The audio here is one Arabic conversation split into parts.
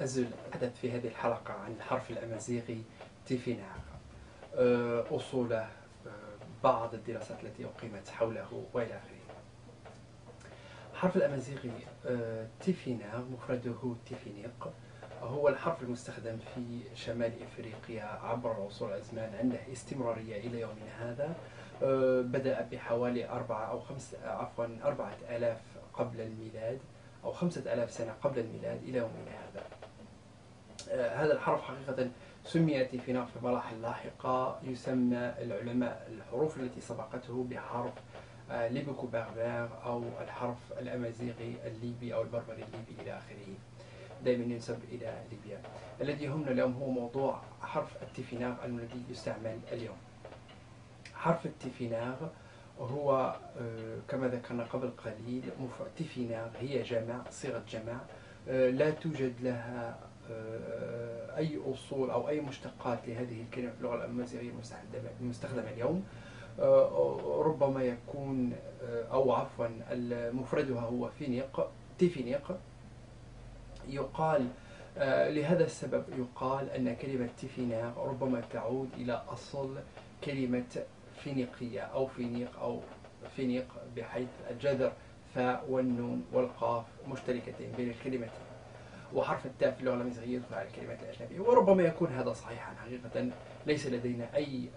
أزول أتحدث في هذه الحلقة عن الحرف الأمازيغي تيفيناغ. آه، أصوله آه، بعض الدراسات التي أقيمت حوله وإلى آخره. الحرف الأمازيغي آه، تيفيناغ مفرده تيفينيق هو الحرف المستخدم في شمال إفريقيا عبر العصور والأزمان عنده استمرارية إلى يومنا هذا. بدأ بحوالي أربعة أو خمس عفوا أربعة آلاف قبل الميلاد أو خمسة آلاف سنة قبل الميلاد إلى يومنا هذا. هذا الحرف حقيقة سمي تيفيناغ في مراحل لاحقة يسمى العلماء الحروف التي سبقته بحرف آه، libyco-berbère أو الحرف الأمازيغي الليبي أو البربري الليبي إلى آخره. دائما ينسب إلى ليبيا. الذي يهمنا اليوم هو موضوع حرف التيفيناغ الذي يستعمل اليوم. حرف التيفيناغ هو آه، كما ذكرنا قبل قليل تيفيناغ هي جمع صيغة جمع لا توجد لها آه، أي أصول أو أي مشتقات لهذه الكلمة في اللغة الأمازيغية المستخدمة اليوم. آه، ربما يكون آه، أو عفوا مفردها هو فينيق تيفينيق يقال لهذا السبب يقال أن كلمة تيفيناغ ربما تعود إلى أصل كلمة فينيقية أو فينيق أو فينيق بحيث الجذر فاء والنون والقاف مشتركتين بين الكلمتين. وحرف التاء في اللغة يدخل على الكلمات الأجنبية. وربما يكون هذا صحيحا حقيقة. ليس لدينا أي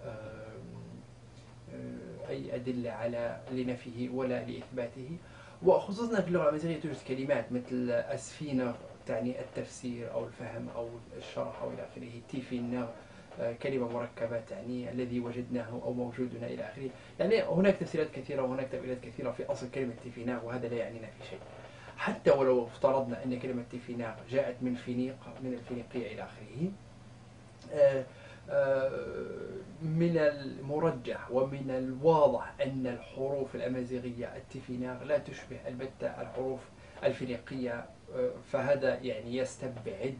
أي أدلة على لنفيه ولا لإثباته. وخصوصا في اللغة الأمازيغية توجد كلمات مثل أسفينر تعني التفسير أو الفهم أو الشرح أو إلى آخره. تيفيناغ كلمة مركبة تعني الذي وجدناه أو موجودنا إلى آخره. يعني هناك تفسيرات كثيرة وهناك تأويلات كثيرة في أصل كلمة تيفيناغ وهذا لا يعنينا في شيء. حتى ولو افترضنا أن كلمة تيفيناغ جاءت من فينيق من الفينيقية إلى آخره آه، آه، من المرجح ومن الواضح أن الحروف الأمازيغية التيفيناغ لا تشبه البتة الحروف الفينيقية آه، فهذا يعني يستبعد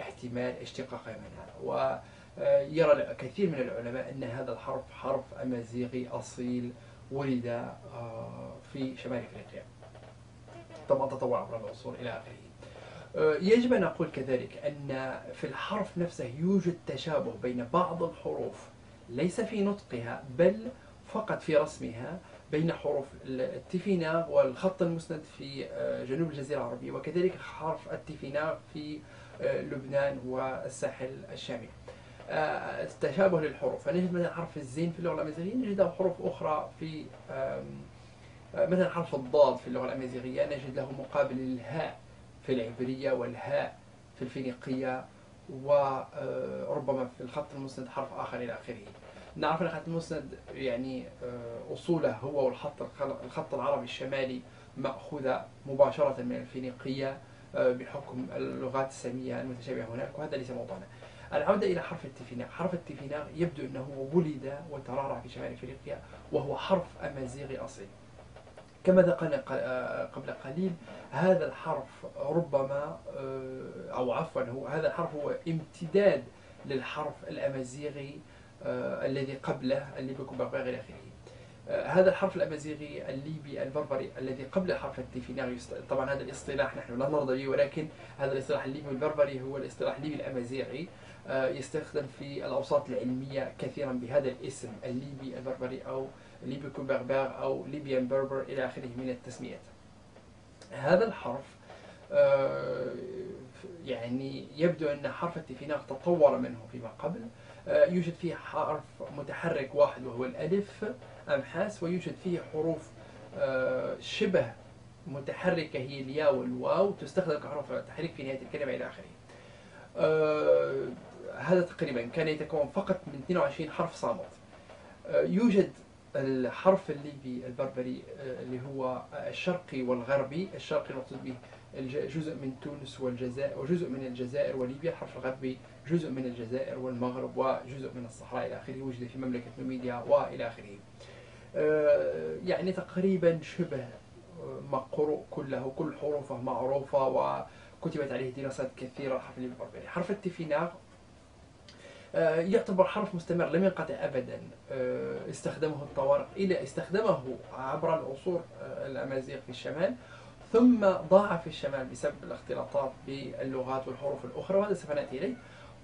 احتمال اشتقاقها منها ويرى كثير من العلماء أن هذا الحرف حرف أمازيغي أصيل ولد في شمال إفريقيا. طبعا تطور عبر العصور إلى آخره. آه، يجب أن أقول كذلك أن في الحرف نفسه يوجد تشابه بين بعض الحروف ليس في نطقها بل فقط في رسمها بين حروف التيفيناغ والخط المسند في آه، جنوب الجزيرة العربية وكذلك حرف التيفيناغ في آه، لبنان والساحل الشامي التشابه للحروف. فنجد مثلا حرف الزين في اللغة الأمازيغية نجد حروف أخرى في مثلا حرف الضاد في اللغة الأمازيغية نجد له مقابل الهاء في العبرية والهاء في الفينيقية وربما في الخط المسند حرف آخر إلى آخره. نعرف أن الخط المسند يعني آه، أصوله هو والخط الخط العربي الشمالي مأخوذة مباشرة من الفينيقية آه، بحكم اللغات السامية المتشابهة هناك وهذا ليس موضوعنا. العودة إلى حرف التيفيناغ حرف التيفيناغ يبدو أنه ولد وترعرع في شمال أفريقيا وهو حرف أمازيغي أصيل كما ذكرنا آه، قبل قليل هذا الحرف ربما آه، أو عفوا هو هذا الحرف هو امتداد للحرف الأمازيغي آه، الذي قبله الليبيكو بربر إلى آخره. هذا الحرف الأمازيغي الليبي البربري الذي قبل حرف التيفيناغ طبعا هذا الاصطلاح نحن لا نرضى به ولكن هذا الاصطلاح الليبي البربري هو الاصطلاح الليبي الأمازيغي يستخدم في الأوساط العلمية كثيرا بهذا الاسم الليبي البربري أو ليبيكو بربر أو ليبيان بربر إلى آخره من التسميات. هذا الحرف آه، يعني يبدو أن حرف التفيناغ تطور منه فيما قبل. آه، يوجد فيه حرف متحرك واحد وهو الألف أمحاس ويوجد فيه حروف آه، شبه متحركة هي الياء والواو تستخدم كحروف تحريك في نهاية الكلمة إلى آخره. هذا تقريبا كان يتكون فقط من 22 حرف صامت. يوجد الحرف الليبي البربري آه، اللي هو الشرقي والغربي. الشرقي المقصود به جزء من تونس والجزائر وجزء من الجزائر وليبيا. الحرف الغربي جزء من الجزائر والمغرب وجزء من الصحراء إلى آخره وجد في مملكة نوميديا وإلى آخره. آه، يعني تقريبا شبه آه، مقروء كله كل حروفه معروفة وكتبت عليه دراسات كثيرة الحرف الليبي البربري. حرف التفيناغ آه، يعتبر حرف مستمر لم ينقطع أبدا. آه، استخدمه الطوارق إلى استخدمه عبر العصور آه، الأمازيغ في الشمال ثم ضاع في الشمال بسبب الاختلاطات باللغات والحروف الأخرى وهذا سوف نأتي إليه.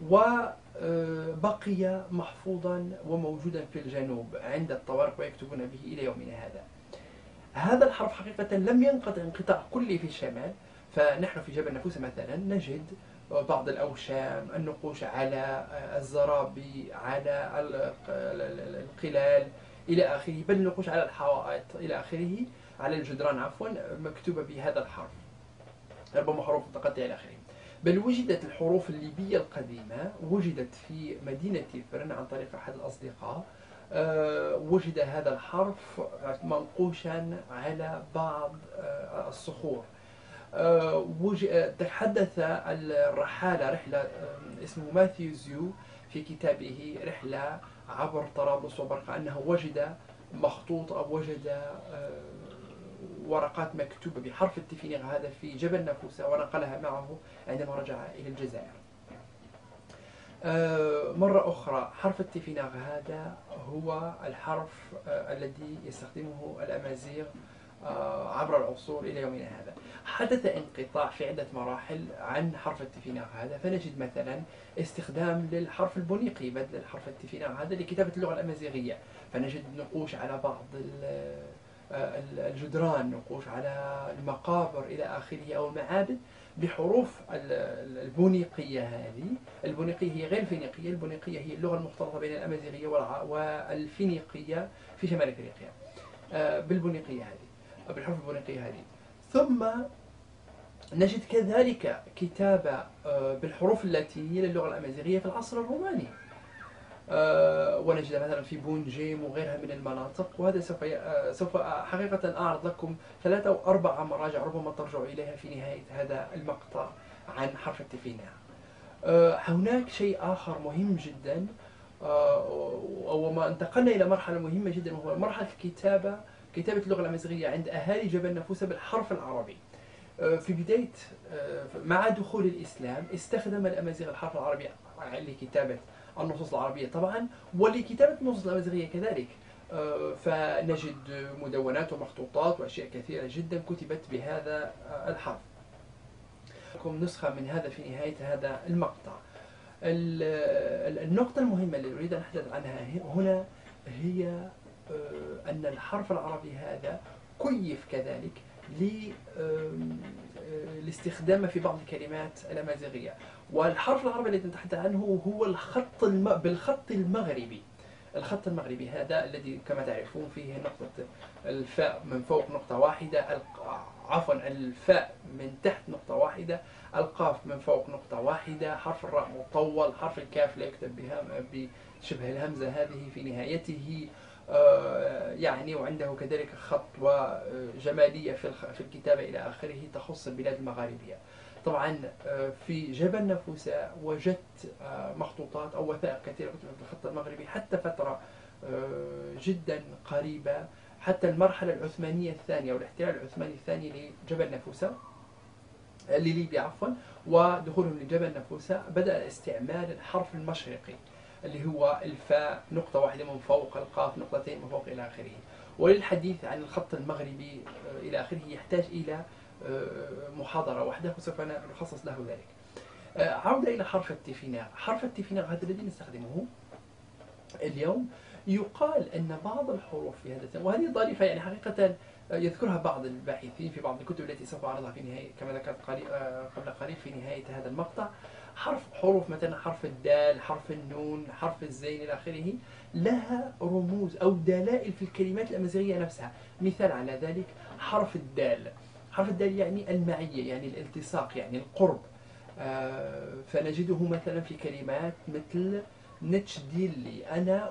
وبقي محفوظا وموجودا في الجنوب عند الطوارق ويكتبون به إلى يومنا هذا. هذا الحرف حقيقة لم ينقطع انقطاع كلي في الشمال فنحن في جبل نفوس مثلا نجد بعض الأوشام النقوش على الزرابي على القلال إلى آخره. بل النقوش على الحوائط إلى آخره على الجدران عفوا مكتوبة بهذا الحرف. ربما حروف متقطعة إلى آخره. بل وجدت الحروف الليبية القديمة وجدت في مدينة فرن عن طريق أحد الأصدقاء آه، وجد هذا الحرف منقوشا على بعض آه، الصخور. آه، تحدث الرحالة رحلة اسمه ماثيو زيو في كتابه رحلة عبر طرابلس وبرقة أنه وجد مخطوط أو وجد ورقات مكتوبة بحرف التفينيغ هذا في جبل نفوسة ونقلها معه عندما رجع إلى الجزائر. آه، مرة أخرى حرف التفيناغ هذا هو الحرف آه، الذي يستخدمه الأمازيغ آه، عبر العصور إلى يومنا هذا. حدث انقطاع في عدة مراحل عن حرف التفيناغ هذا. فنجد مثلا استخدام للحرف البونيقي بدل الحرف التفيناغ هذا لكتابة اللغة الأمازيغية. فنجد نقوش على بعض الجدران نقوش على المقابر إلى آخره أو المعابد بحروف البونيقية هذه. البونيقية هي غير الفينيقية البونيقية هي اللغة المختلطة بين الأمازيغية والفينيقية في شمال أفريقيا. آه، بالبونيقية هذه. بالحروف البونيقية هذه. ثم نجد كذلك كتابة آه، بالحروف اللاتينية للغة الأمازيغية في العصر الروماني. آه، ونجد مثلا في بونجيم وغيرها من المناطق وهذا سوف آه، سوف حقيقة أعرض لكم ثلاثة أو أربع مراجع ربما ترجعوا إليها في نهاية هذا المقطع عن حرف التفينة. هناك شيء آخر مهم جدا وما انتقلنا إلى مرحلة مهمة جدا وهو مرحلة الكتابة كتابة اللغة الأمازيغية عند أهالي جبل نفوسة بالحرف العربي. في بداية مع دخول الإسلام استخدم الأمازيغ الحرف العربي لكتابة النصوص العربية طبعا ولكتابة النصوص الأمازيغية كذلك. آه، فنجد مدونات ومخطوطات وأشياء كثيرة جدا كتبت بهذا آه، الحرف. لكم نسخة من هذا في نهاية هذا المقطع. النقطة المهمة اللي أريد أن أحدث عنها هنا هي آه، أن الحرف العربي هذا كيف كذلك لاستخدامه في بعض الكلمات الأمازيغية. والحرف العربي الذي نتحدث عنه هو الخط الم... بالخط المغربي. الخط المغربي هذا الذي كما تعرفون فيه نقطة الفاء من فوق نقطة واحدة عفوا الفاء من تحت نقطة واحدة القاف من فوق نقطة واحدة حرف الراء مطول حرف الكاف لا يكتب بها بشبه الهمزة هذه في نهايته آه، يعني وعنده كذلك خط وجمالية في الكتابة إلى آخره تخص البلاد المغاربية. طبعا آه، في جبل نفوسة وجدت آه، مخطوطات أو وثائق كثيرة في الخط المغربي حتى فترة جدا قريبة حتى المرحلة العثمانية الثانية والاحتلال العثماني الثاني لجبل نفوسة لليبيا عفوا ودخولهم لجبل نفوسة بدأ استعمال الحرف المشرقي. اللي هو الفاء نقطة واحدة من فوق القاف نقطتين من فوق إلى آخره. وللحديث عن الخط المغربي آه، إلى آخره يحتاج إلى آه، محاضرة واحدة وسوف نخصص له ذلك. آه، عودة إلى حرف التيفيناغ حرف التيفيناغ هذا الذي نستخدمه اليوم. يقال أن بعض الحروف في هذا وهذه ظريفة يعني حقيقة يذكرها بعض الباحثين في بعض الكتب التي سوف أعرضها في نهاية كما ذكرت قبل قليل في نهاية هذا المقطع. حرف حروف مثلا حرف الدال حرف النون حرف الزين إلى آخره لها رموز أو دلائل في الكلمات الأمازيغية نفسها. مثال على ذلك حرف الدال. حرف الدال يعني المعية يعني الالتصاق يعني القرب. آه فنجده مثلا في كلمات مثل نتش ديلي أنا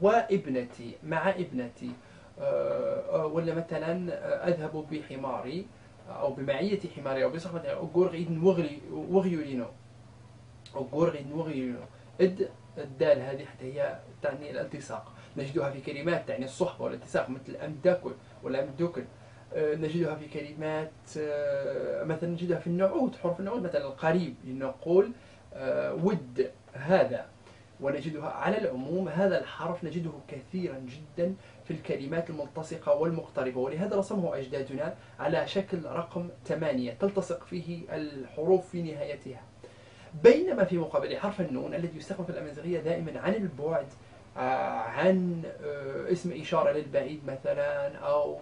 وابنتي مع ابنتي. آه ولا مثلا أذهب بحماري أو بمعية حماري أو بصحبة أقول غيد وغيولينو. وغورغي نوغي اد الدال هذه حتى هي تعني الالتصاق نجدها في كلمات تعني الصحبة والالتصاق مثل أمداكل ولا أمدوكل آه، نجدها في كلمات آه، مثلا نجدها في النعود حروف النعود مثلا القريب نقول آه، ود هذا. ونجدها على العموم هذا الحرف نجده كثيرا جدا في الكلمات الملتصقة والمقتربة. ولهذا رسمه أجدادنا على شكل رقم ثمانية تلتصق فيه الحروف في نهايتها. بينما في مقابل حرف النون الذي يستخدم في الأمازيغية دائما عن البعد آه، عن آه، اسم إشارة للبعيد مثلا أو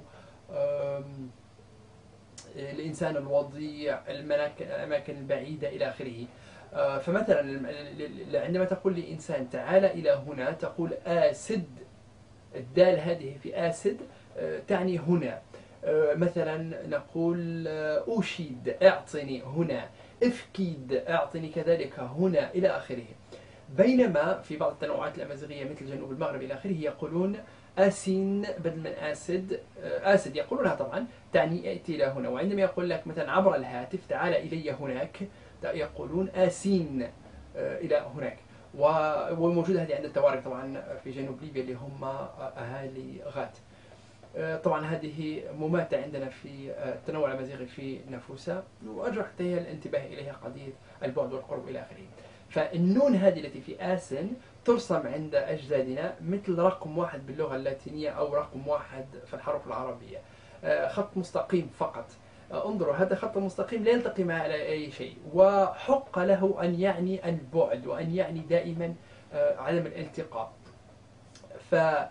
الإنسان الوضيع الأماكن البعيدة إلى آخره. آه، فمثلا عندما تقول لإنسان تعال إلى هنا تقول آسد الدال هذه في آسد تعني هنا. مثلا نقول أوشيد أعطني هنا. أفكيد أعطني كذلك هنا إلى آخره. بينما في بعض التنوعات الأمازيغية مثل جنوب المغرب إلى آخره يقولون آسين بدل من آسد آه، آسد يقولونها طبعا تعني ائتي إلى هنا. وعندما يقول لك مثلا عبر الهاتف تعال إلي هناك يقولون آسين آه، إلى هناك. وموجودة هذه عند التوارق طبعا في جنوب ليبيا اللي هم أهالي غات. آه، طبعا هذه مماتة عندنا في آه، التنوع الأمازيغي في نفوسها وأرجو حتى هي الانتباه إليها قضية البعد والقرب إلى آخره. فالنون هذه التي في آسن ترسم عند أجدادنا مثل رقم واحد باللغة اللاتينية أو رقم واحد في الحروف العربية. آه، خط مستقيم فقط. انظروا هذا خط مستقيم لا يلتقي مع أي شيء. وحق له أن يعني البعد وأن يعني دائما عدم الالتقاء. ف آه،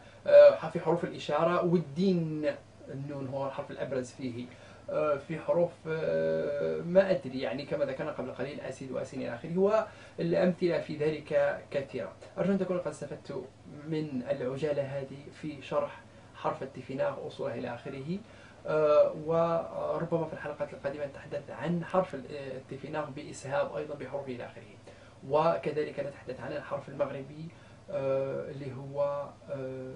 في حروف الإشارة والدين. النون هو الحرف الأبرز فيه. آه، في حروف آه، ما أدري يعني كما ذكرنا قبل قليل أسيد وأسين إلى آخره. والأمثلة في ذلك كثيرة. أرجو أن تكونوا قد استفدت من العجالة هذه في شرح حرف التفيناغ أصوله إلى آخره. وربما في الحلقات القادمة نتحدث عن حرف التفيناغ بإسهاب أيضا بحروفه إلى آخره. وكذلك نتحدث عن الحرف المغربي آه، اللي هو آه،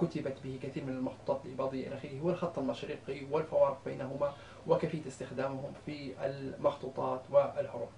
كتبت به كثير من المخطوطات الإباضية إلى آخره هو الخط المشرقي والفوارق بينهما وكيفية استخدامهم في المخطوطات والحروف